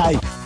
はい。